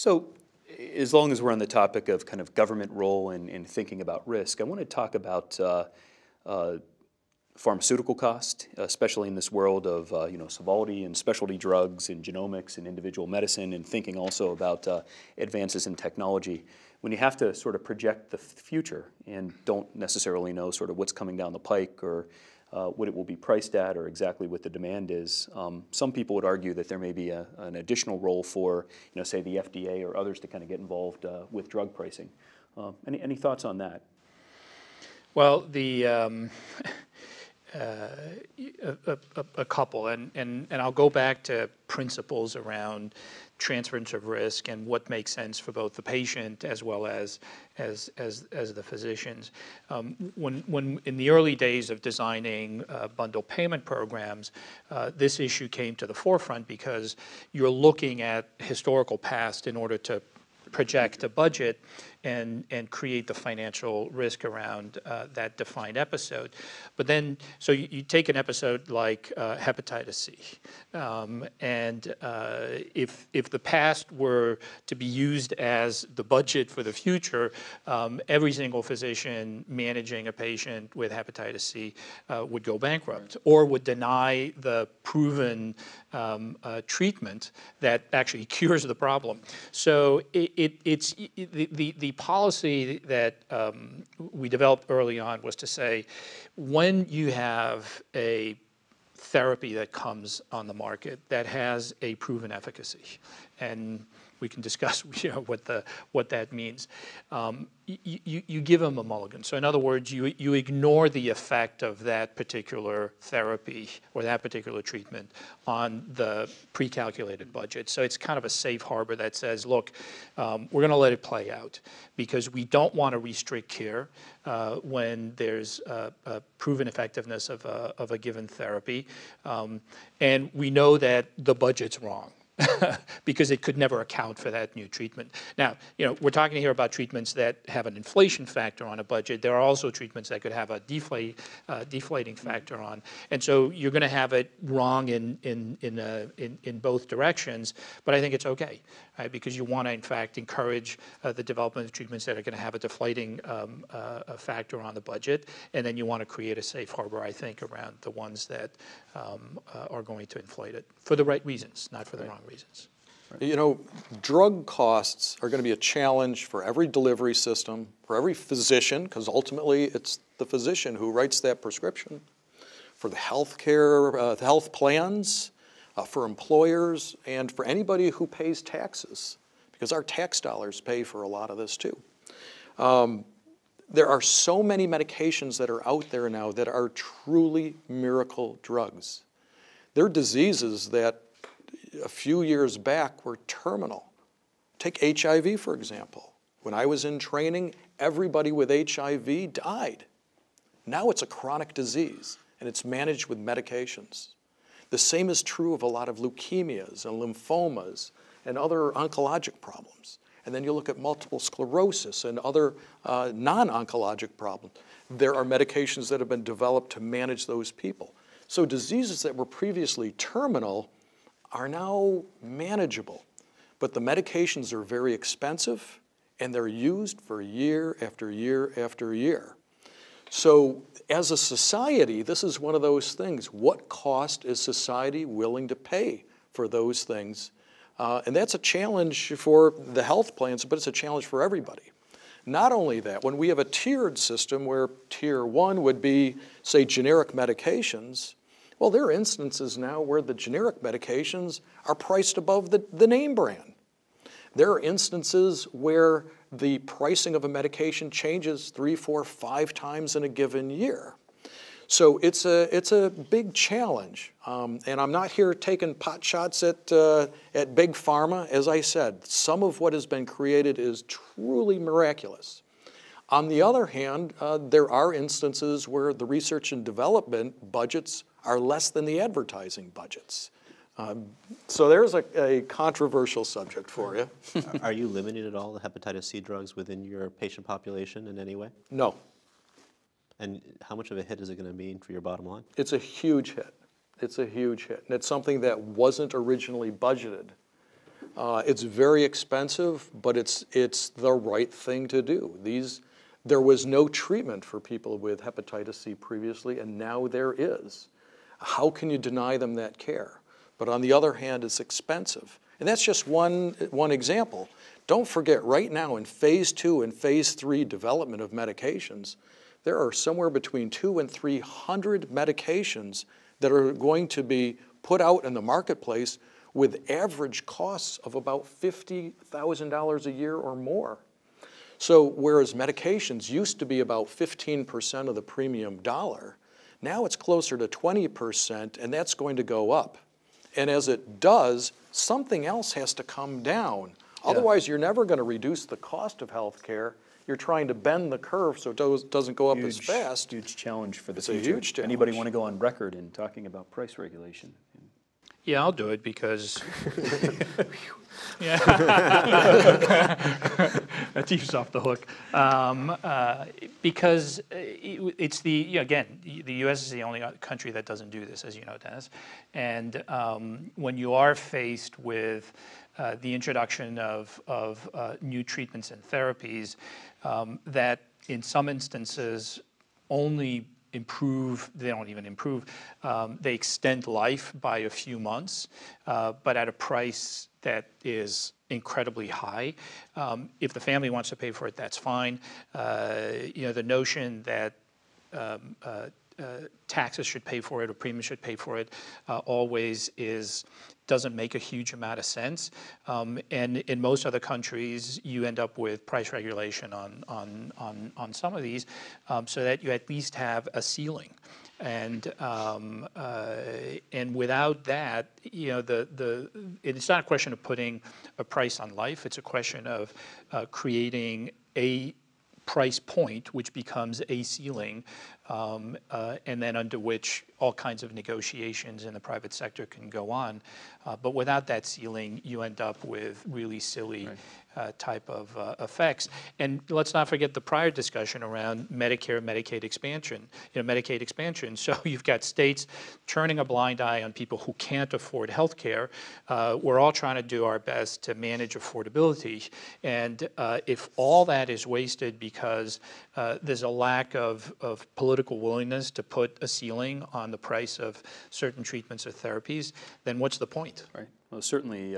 So, as long as we're on the topic of kind of government role in thinking about risk, I want to talk about uh, uh, pharmaceutical cost, especially in this world of uh, you know Sovaldi and specialty drugs and genomics and individual medicine, and thinking also about uh, advances in technology. When you have to sort of project the future and don't necessarily know sort of what's coming down the pike or uh, what it will be priced at or exactly what the demand is. Um, some people would argue that there may be a, an additional role for, you know, say the FDA or others to kind of get involved uh, with drug pricing. Uh, any, any thoughts on that? Well, the um, a, a, a, couple, and, and, and I'll go back to principles around transference of risk and what makes sense for both the patient as well as as as, as the physicians. Um, when when in the early days of designing uh, bundle payment programs, uh, this issue came to the forefront because you're looking at historical past in order to project a budget and, and create the financial risk around uh, that defined episode. But then, so you, you take an episode like uh, hepatitis C, um, and uh, if, if the past were to be used as the budget for the future, um, every single physician managing a patient with hepatitis C uh, would go bankrupt or would deny the proven um, uh, treatment that actually cures the problem. So it, it, it's it, the, the policy that um, we developed early on was to say when you have a therapy that comes on the market that has a proven efficacy and we can discuss you know, what, the, what that means. Um, you, you give them a mulligan. So in other words, you, you ignore the effect of that particular therapy or that particular treatment on the pre-calculated budget. So it's kind of a safe harbor that says, look, um, we're going to let it play out because we don't want to restrict care uh, when there's a, proven effectiveness of a, of a given therapy. Um, and we know that the budget's wrong. because it could never account for that new treatment. Now, you know, we're talking here about treatments that have an inflation factor on a budget. There are also treatments that could have a deflate, uh, deflating factor on, and so you're going to have it wrong in in in, uh, in, in both directions. But I think it's okay, right? Because you want to, in fact, encourage uh, the development of treatments that are going to have a deflating um, uh, factor on the budget, and then you want to create a safe harbor, I think, around the ones that um, uh, are going to inflate it for the right reasons, not for the right. wrong reasons. You know, drug costs are going to be a challenge for every delivery system, for every physician, because ultimately it's the physician who writes that prescription, for the healthcare, uh, health plans, uh, for employers, and for anybody who pays taxes, because our tax dollars pay for a lot of this too. Um, there are so many medications that are out there now that are truly miracle drugs. They're diseases that a few years back were terminal. Take HIV, for example. When I was in training, everybody with HIV died. Now it's a chronic disease, and it's managed with medications. The same is true of a lot of leukemias and lymphomas and other oncologic problems. And then you look at multiple sclerosis and other uh, non oncologic problems. There are medications that have been developed to manage those people. So diseases that were previously terminal are now manageable. But the medications are very expensive and they're used for year after year after year. So, as a society, this is one of those things. What cost is society willing to pay for those things? Uh, and that's a challenge for the health plans, but it's a challenge for everybody. Not only that, when we have a tiered system where tier one would be, say, generic medications, well, there are instances now where the generic medications are priced above the, the name brand. There are instances where the pricing of a medication changes three, four, five times in a given year. So it's a, it's a big challenge. Um, and I'm not here taking pot shots at, uh, at big pharma. As I said, some of what has been created is truly miraculous. On the other hand, uh, there are instances where the research and development budgets are less than the advertising budgets. Um, so there's a, a, controversial subject for you. are you limiting at all the hepatitis C drugs within your patient population in any way? No. And how much of a hit is it going to mean for your bottom line? It's a huge hit. It's a huge hit. And it's something that wasn't originally budgeted. Uh, it's very expensive, but it's, it's the right thing to do. These, there was no treatment for people with hepatitis C previously, and now there is. How can you deny them that care? But on the other hand, it's expensive. And that's just one, one example. Don't forget, right now in phase two and phase three development of medications, there are somewhere between two and 300 medications that are going to be put out in the marketplace with average costs of about $50,000 a year or more. So whereas medications used to be about 15% of the premium dollar, now it's closer to 20%, and that's going to go up. And as it does, something else has to come down. Otherwise, you're never going to reduce the cost of health care. You're trying to bend the curve so it does- doesn't go up as Huge- fast. Huge challenge for the It's a future. Anybody want to go on record in talking about price regulation? Yeah, I'll do it because. yeah. that keeps off the hook. Um, uh, because uh, it- it's the, you know, again, the U.S. is the only country that doesn't do this, as you know, Dennis. And um, when you are faced with uh, the introduction of, of uh, new treatments and therapies um, that in some instances only improve, they don't even improve, um, they extend life by a few months, uh, but at a price that is incredibly high. Um, if the family wants to pay for it, that's fine. Uh, you know, the notion that um, uh, taxes should pay for it or premiums should pay for it always is doesn't make a huge amount of sense. Um, and in most other countries, you end up with price regulation on on on, on some of these, um, so that you at least have a ceiling. And um, uh, and without that, you know, the the it's not a question of putting a price on life. It's a question of uh, creating a price point, which becomes a ceiling, um, uh, and then under which all kinds of negotiations in the private sector can go on. Uh, but without that ceiling, you end up with really silly uh, type of uh, effects. And let's not forget the prior discussion around Medicare, Medicaid expansion. You know, Medicaid expansion. So you've got states turning a blind eye on people who can't afford health care. Uh, we're all trying to do our best to manage affordability. And uh, if all that is wasted because uh, there's a lack of, of political willingness to put a ceiling on the price of certain treatments or therapies, then what's the point? Right. Well, certainly,